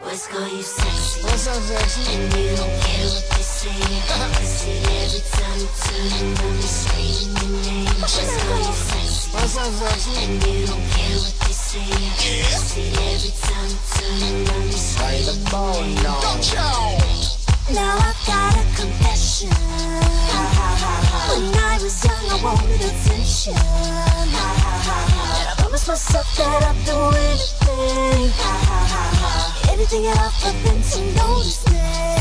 Boys call you sexy, What's up, sexy? and you don't care what they say. I see it every time you turn around, they screaming your name. Boys call you sexy, What's up, sexy? and you don't care what they say. I see it every time you turn around, they Play the screaming ball your now. Now I got a confession. When I was young, I wanted attention. And I promised myself that I'd do anything everything enough for them to notice me.